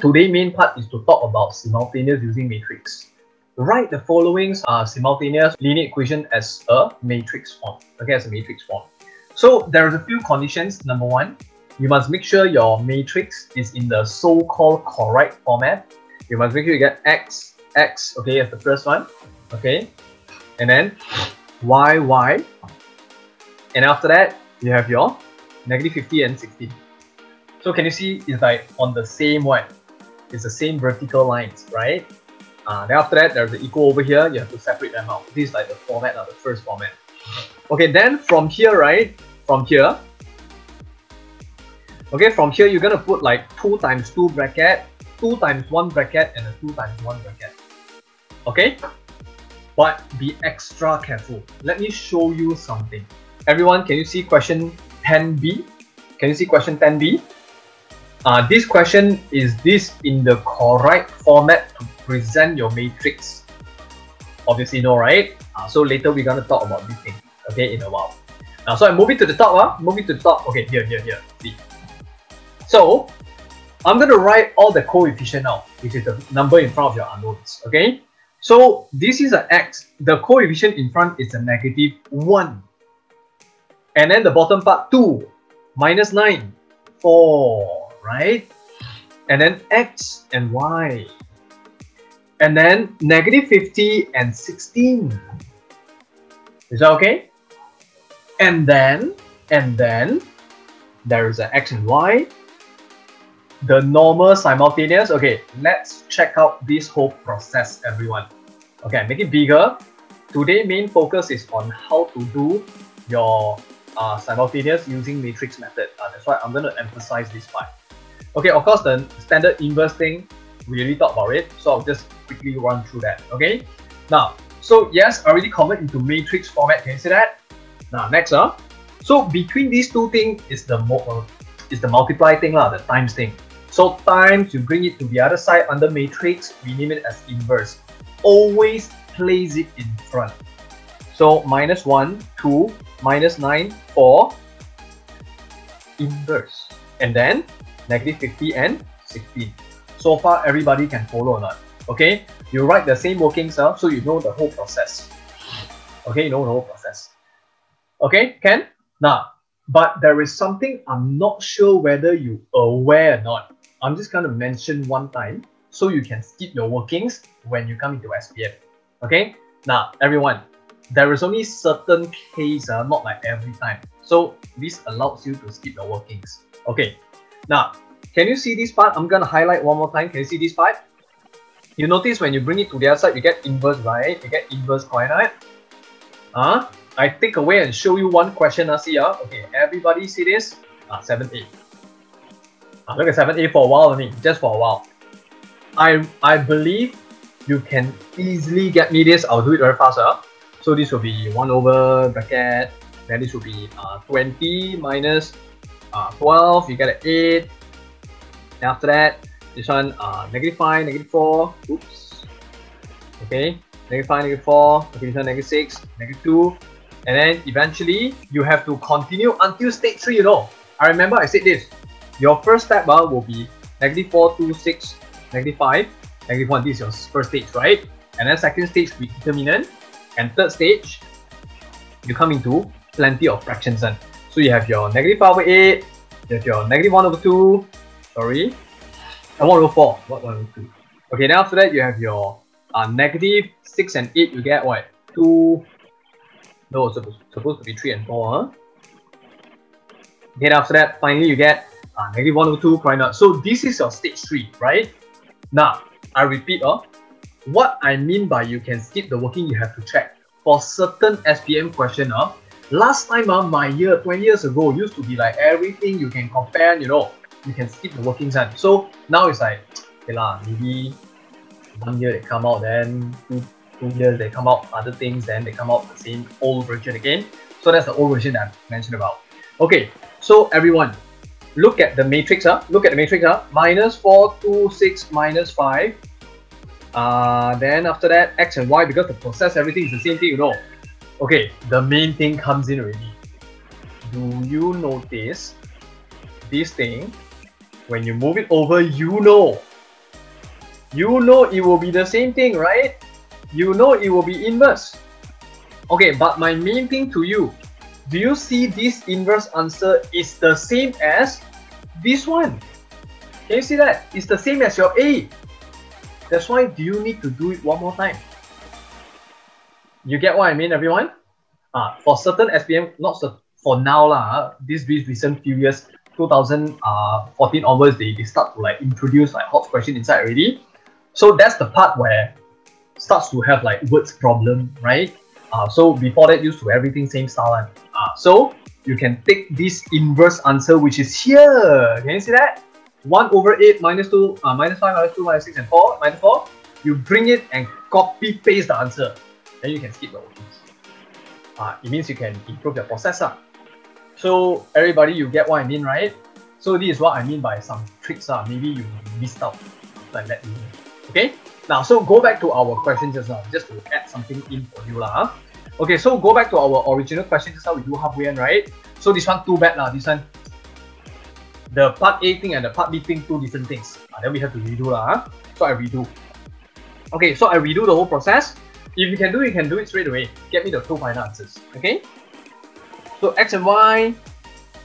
Today's main part is to talk about simultaneous using matrix. Write the following uh, simultaneous linear equation as a matrix form. Okay, as a matrix form. So there are a few conditions. Number one, you must make sure your matrix is in the so-called correct format. You must make sure you get x, x, okay, as the first one, okay, and then y, y, and after that, you have your negative 50 and 60. So can you see it's like on the same one? It's the same vertical lines, right? Uh, then after that, there's the equal over here. You have to separate them out. This is like the format of the first format. Okay, then from here, right? From here, okay, from here, you're gonna put like 2 times 2 bracket, 2 times 1 bracket, and a 2 times 1 bracket. Okay? But be extra careful. Let me show you something. Everyone, can you see question 10b? Can you see question 10b? Uh, this question is this in the correct format to present your matrix? Obviously no, right? Uh, so later we're gonna talk about this thing, okay, in a while. Now, so I'm moving to the top, huh? moving to the top. Okay, here, here, here. See. So I'm gonna write all the coefficient now, which is the number in front of your unknowns. Okay. So this is an x. The coefficient in front is a negative one, and then the bottom part two, minus nine, four right? And then x and y. And then negative 50 and 16. Is that okay? And then, and then, there is an x and y. The normal simultaneous. Okay, let's check out this whole process, everyone. Okay, make it bigger. Today, main focus is on how to do your uh, simultaneous using matrix method. Uh, that's why I'm going to emphasize this part. Okay, of course, the standard inverse thing, we already talked about it, so I'll just quickly run through that, okay? Now, so yes, already convert into matrix format, can you see that? Now, next, uh, so between these two things is the uh, is the multiply thing, uh, the times thing. So times, you bring it to the other side under matrix, we name it as inverse. Always place it in front. So minus 1, 2, minus 9, 4, inverse. And then negative 50 and 16. So far, everybody can follow or not. Okay, you write the same workings uh, so you know the whole process. Okay, you know the whole process. Okay, Ken? Now, but there is something I'm not sure whether you aware or not. I'm just going to mention one time so you can skip your workings when you come into SPM. Okay, now everyone, there is only certain case, uh, not like every time. So this allows you to skip your workings. Okay, now, can you see this part? I'm going to highlight one more time. Can you see this part? You notice when you bring it to the other side, you get inverse, right? You get inverse quinite. Uh, I take away and show you one question. Uh, see, uh, okay, everybody see this? Uh, 7A. Uh, look at 7A for a while I mean, just for a while. I, I believe you can easily get me this. I'll do it very fast. Uh. So this will be 1 over bracket. Then this will be uh, 20 minus uh, 12, you get an 8. And after that, this one, uh, negative 5, negative 4, oops. Okay, negative 5, negative 4, okay, this one, negative 6, negative 2. And then eventually, you have to continue until stage 3, you know. I remember I said this. Your first step uh, will be negative 4, 2, 6, negative 5, negative 1. This is your first stage, right? And then second stage be determinant. And third stage, you come into plenty of fractions. And so you have your negative 5 over 8, you have your negative 1 over 2, sorry, and 1 over 4, what 1 over 2. Okay, then after that you have your uh, negative 6 and 8, you get what? 2, no, it's supposed, supposed to be 3 and 4, huh? Then after that, finally you get uh, negative 1 over 2, why not? So this is your stage 3, right? Now, I repeat, uh, what I mean by you can skip the working, you have to check. For certain SPM question, uh, Last time, uh, my year, 20 years ago, used to be like everything you can compare, you know, you can skip the working time. So now it's like, okay lah, maybe one year they come out, then two, two years they come out other things, then they come out the same old version again. So that's the old version that I mentioned about. Okay, so everyone, look at the matrix, huh? look at the matrix, huh? minus 4, 2, 6, minus 5. Uh, then after that, x and y, because the process, everything is the same thing, you know. Okay, the main thing comes in already. Do you notice this thing? When you move it over, you know You know it will be the same thing, right? You know it will be inverse. Okay, but my main thing to you, do you see this inverse answer is the same as this one? Can you see that? It's the same as your A. That's why do you need to do it one more time? You get what I mean, everyone? Uh, for certain SPM, not so, for now, lah, this, this recent few years, 2014 uh, onwards, they, they start to like introduce like hot question inside already. So that's the part where starts to have like words problem, right? Uh, so before that, used to everything same style. Uh, so you can take this inverse answer, which is here. Can you see that? 1 over 8 minus 2, uh, minus 5, minus 2, minus 6, and 4, minus 4. You bring it and copy paste the answer. Then you can skip the workings. Uh, it means you can improve your process. Uh. So everybody, you get what I mean, right? So this is what I mean by some tricks. Uh. Maybe you missed out. Like let me. Okay? Now, so go back to our question just now, just to add something in for you. Lah. Okay, so go back to our original question just now we do halfway in, right? So this one too bad lah. This one, the part A thing and the part B thing, two different things. Uh, then we have to redo lah. So I redo. Okay, so I redo the whole process. If you can do it, you can do it straight away. Get me the two final answers. Okay? So x and y,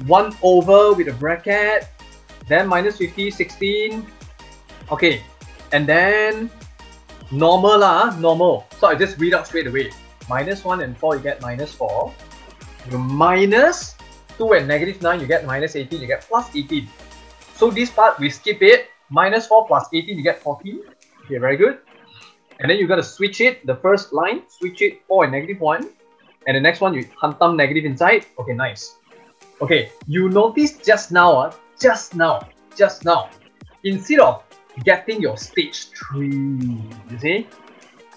1 over with a bracket, then minus 50, 16. Okay, and then normal lah, normal. So I just read out straight away. Minus 1 and 4, you get minus 4. You minus 2 and negative 9, you get minus 18, you get plus 18. So this part, we skip it. Minus 4 plus 18, you get 14. Okay, very good. And then you got to switch it, the first line, switch it 4 and negative 1. And the next one, you hantam negative inside. Okay, nice. Okay, you notice just now, uh, just now, just now, instead of getting your stage 3, you see?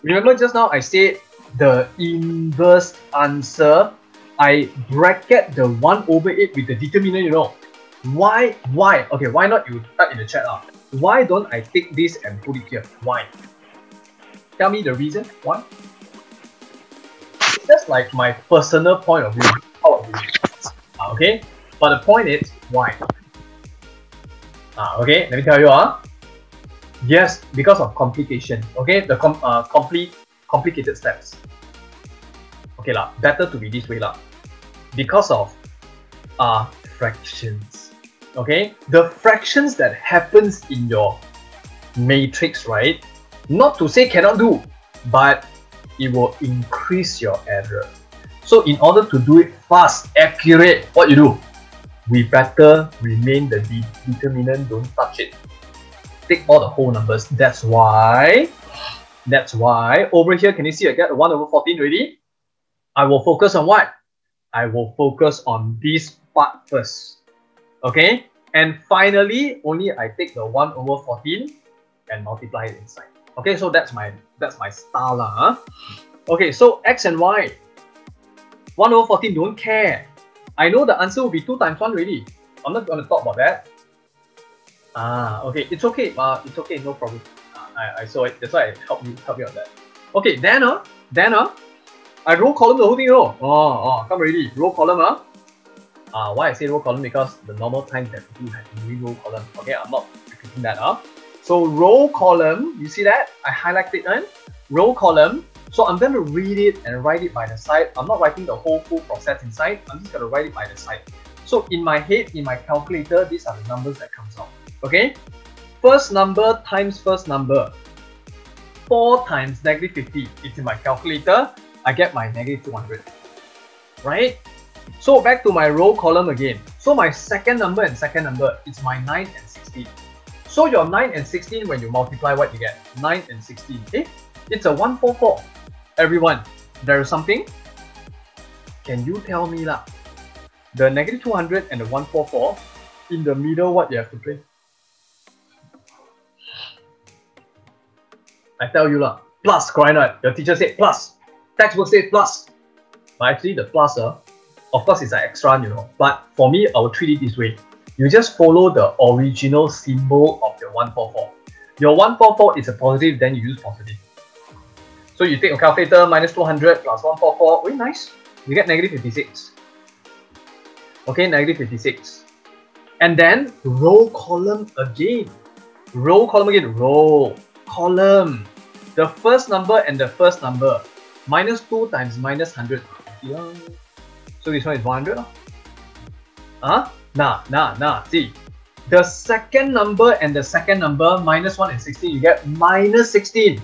Remember just now I said the inverse answer, I bracket the 1 over 8 with the determinant, you know. Why? Why? Okay, why not you type in the chat? Uh, why don't I take this and put it here? Why? Tell me the reason. Why? That's like my personal point of view. Ah, okay? But the point is, why? Uh, okay, let me tell you. Uh, yes, because of complication. Okay, the com uh, complete complicated steps. Okay lah, better to be this way lah. Because of uh, fractions. Okay, the fractions that happens in your matrix, right? Not to say cannot do, but it will increase your error. So in order to do it fast, accurate, what you do? We better remain the determinant, don't touch it. Take all the whole numbers. That's why, that's why, over here, can you see I get 1 over 14 already? I will focus on what? I will focus on this part first. Okay? And finally, only I take the 1 over 14 and multiply it inside. Okay, so that's my that's my star lah. Huh? Okay, so x and y. 1 over 14, don't care. I know the answer will be 2 times 1 already. I'm not going to talk about that. Ah, okay, it's okay. Uh, it's okay, no problem. Uh, I, I saw it. That's why I help you help you on that. Okay, then uh, then uh, I row column the whole thing, you know. Oh, oh, come ready. Row column, uh. Uh, why I say row column? Because the normal time that we do have to row column. Okay, I'm not repeating that. Uh. So row column, you see that? I highlighted it row column. So I'm going to read it and write it by the side. I'm not writing the whole full process inside. I'm just going to write it by the side. So in my head, in my calculator, these are the numbers that comes out. Okay? First number times first number. 4 times negative 50. It's in my calculator. I get my negative 200. Right? So back to my row column again. So my second number and second number, it's my 9 and 16. So your 9 and 16, when you multiply what you get? 9 and 16. Eh? It's a 144. Everyone, there is something? Can you tell me lah? The negative 200 and the 144, in the middle what you have to play? I tell you lah, plus, correct not? Your teacher said plus. Textbook said plus. But actually the plus, uh, of course it's an extra, you know. But for me, I will treat it this way you just follow the original symbol of your 144. Your 144 is a positive, then you use positive. So you take a calculator, minus 200 plus 144, very nice. You get negative 56. Okay, negative 56. And then row column again. Row column again, row. column. The first number and the first number. Minus 2 times minus 100. Yeah. So this one is 100. Huh? Ah? Nah, nah, nah. See, the second number and the second number minus 1 and 16, you get minus 16.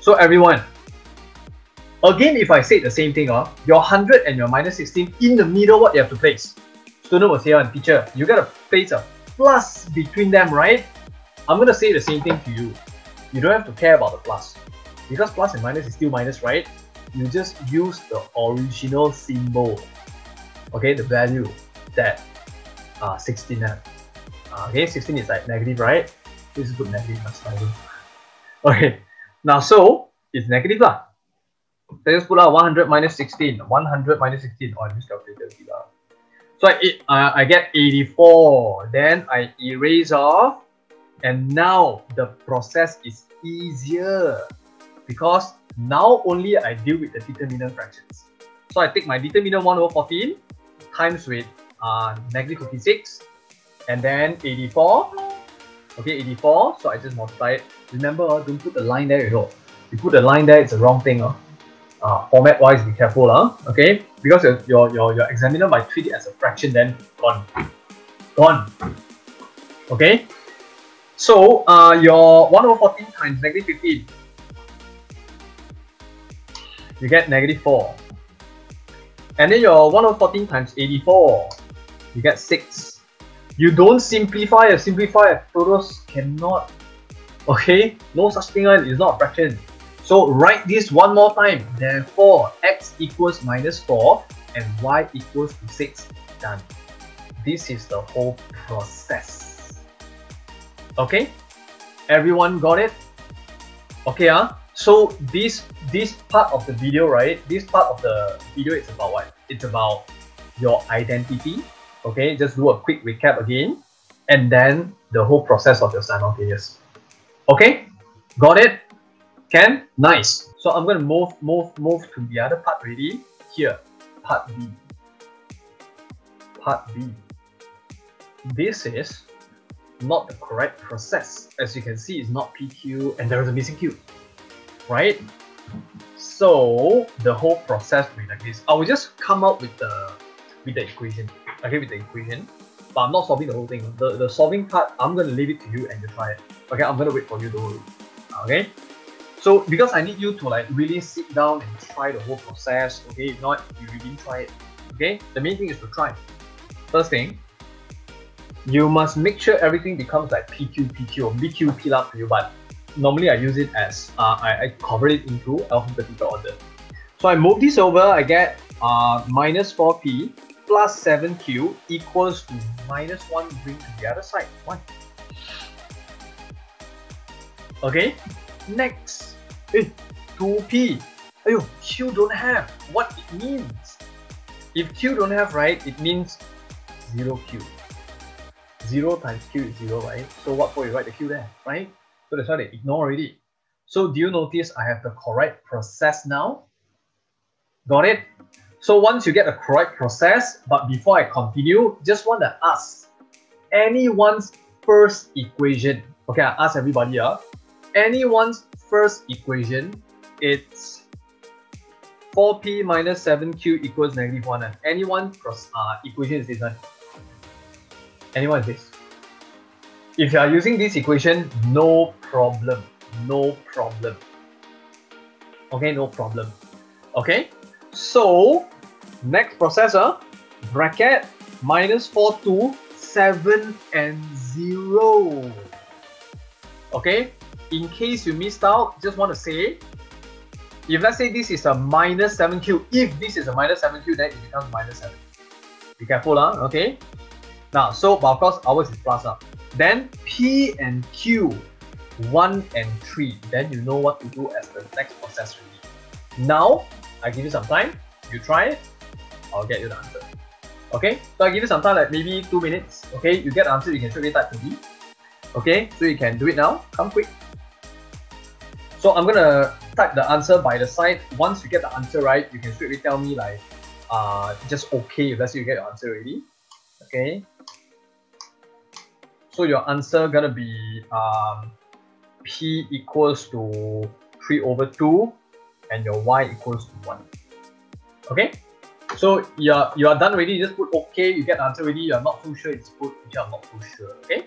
So everyone, again, if I say the same thing, uh, your 100 and your minus 16, in the middle, what you have to place? Student will say, oh, teacher, you got to place a plus between them, right? I'm going to say the same thing to you. You don't have to care about the plus. Because plus and minus is still minus, right? You just use the original symbol. Okay, the value that uh, 16 uh, okay, 16 is like negative, right? This is good negative. Okay, now so it's negative lah. So just put out 100 minus 16. 100 minus 16. Oh, I miscalculated. So I, uh, I get 84. Then I erase off. And now the process is easier because now only I deal with the determinant fractions. So I take my determinant 1 over 14 times with uh, negative 56 and then 84 okay 84 so I just multiply it. Remember uh, don't put the line there you know you put the line there it's the wrong thing uh. Uh, format wise be careful uh, okay? Because your, your, your, your examiner might treat it as a fraction then gone. Gone. Okay? So uh, your 1 over 14 times negative 15 you get negative 4 and then your 1 over 14 times 84 you get 6. You don't simplify a simplify Todos cannot. Okay, no such thing it's not a fraction. So write this one more time. Therefore, x equals minus 4 and y equals to 6. Done. This is the whole process. Okay? Everyone got it? Okay, uh? so this this part of the video, right? This part of the video is about what? It's about your identity, okay just do a quick recap again and then the whole process of your simultaneous. Okay? Got it? Can? Nice. So i'm going to move move move to the other part Ready? here part b. Part b. This is not the correct process. As you can see it's not pq and there is a missing q right? So the whole process will be like this. I will just come up with the with the equation okay with the equation but I'm not solving the whole thing. The, the solving part I'm gonna leave it to you and you try it. Okay I'm gonna wait for you to okay? So because I need you to like really sit down and try the whole process okay? If not you didn't try it okay? The main thing is to try. First thing you must make sure everything becomes like PQ PQ or BQ P up for you but normally I use it as uh, I, I cover it into alphabetical order. So I move this over I get uh, minus 4p plus 7q equals to minus 1 bring to the other side. 1 okay. Next eh, 2p Ayo, q don't have. What it means? If q don't have right it means 0q 0 times q is 0 right? So what for you? Write the q there right? So that's why they ignore already. So do you notice I have the correct process now? Got it so once you get the correct process, but before I continue, just want to ask anyone's first equation. Okay, I ask everybody. Uh, anyone's first equation, it's 4p minus 7q equals negative 1. Uh. Anyone uh, equation is this one? Anyone is this? If you are using this equation, no problem. No problem. Okay, no problem. Okay, so, next processor, bracket minus 4 to 7 and 0. Okay, in case you missed out, just want to say, if let's say this is a minus 7q, if this is a minus 7q, then it becomes minus 7. Be careful, huh? okay? Now, so, but of course, ours is plus. Huh? Then P and Q, 1 and 3. Then you know what to do as the next process. Now, I give you some time, you try it, I'll get you the answer. Okay, so I give you some time, like maybe two minutes. Okay, you get the answer, you can straight type to me. Okay, so you can do it now. Come quick. So I'm gonna type the answer by the side. Once you get the answer right, you can straight away tell me like, uh, just okay. Let's say you get your answer already. Okay. So your answer gonna be um, p equals to 3 over 2 and your y equals to 1. Okay? So you're, you are done already, you just put okay, you get the answer already, you're not too sure, it's put you're not too sure. Okay?